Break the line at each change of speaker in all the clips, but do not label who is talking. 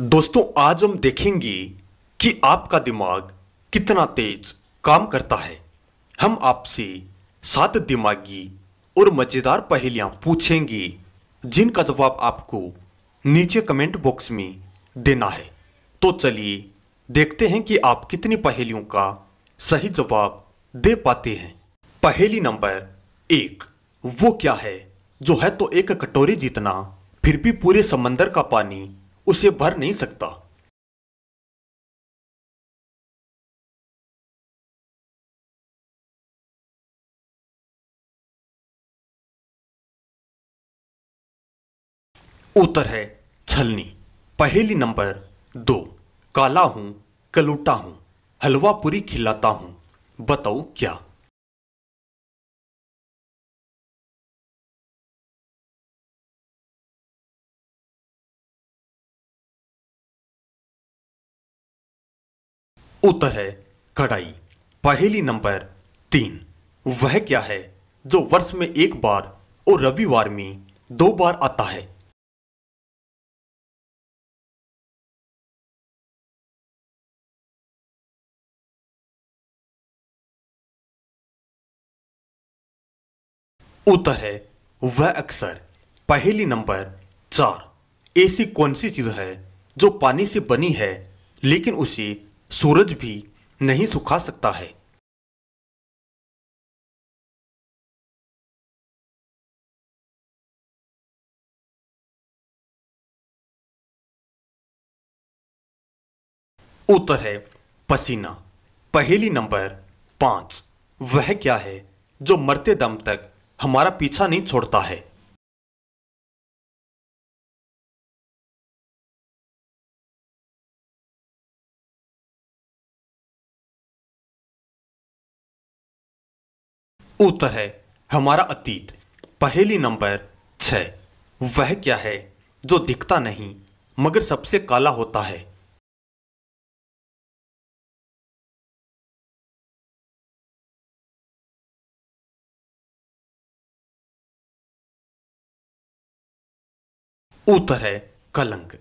दोस्तों, आज हम देखेंगे कि आपका दिमाग कितना तेज काम करता है। हम आपसे सात दिमागी और मज़ेदार पहेलियाँ पूछेंगे, जिनका जवाब आपको नीचे कमेंट बॉक्स में देना है। तो चलिए देखते हैं कि आप कितनी पहेलियों का सही जवाब दे पाते हैं। पहेली नंबर एक, वो क्या है जो है तो एक कटोरी जितना, फिर भी पूरे समंदर का पानी उसे भर नहीं सकता। उत्तर है छलनी। पहेली नंबर दो। काला हूँ, कलूटा हूँ हलवा पूरी खिलाता हूँ। बताओ क्या? उत्तर है कढ़ाई पहेली नंबर तीन। वह क्या है जो वर्ष में एक बार और रविवार में दो बार आता है? उत्तर है वह अक्सर पहली नंबर चार। ऐसी कौन सी चीज़ है जो पानी से बनी है, लेकिन उसे सूरज भी नहीं सुखा सकता है। उत्तर है पसीना। पहली नंबर पाँच। वह क्या है जो मरते दम तक हमारा पीछा नहीं छोड़ता है? उत्तर है हमारा अतीत, पहेली नंबर छह। वह क्या है जो दिखता नहीं, मगर सबसे काला होता है? उत्तर है कलंक।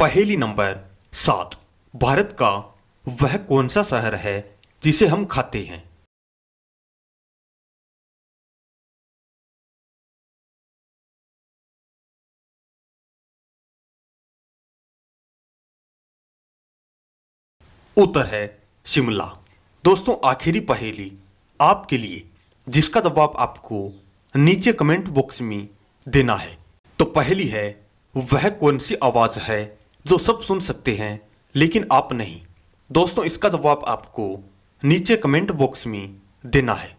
पहेली नंबर सात। भारत का वह कौन सा शहर है जिसे हम खाते हैं? उत्तर है शिमला। दोस्तों, आखिरी पहेली आपके लिए, जिसका जवाब आपको नीचे कमेंट बॉक्स में देना है। तो पहली है, वह कौन सी आवाज़ है जो सब सुन सकते हैं, लेकिन आप नहीं? दोस्तों, इसका जवाब आपको नीचे कमेंट बॉक्स में देना है।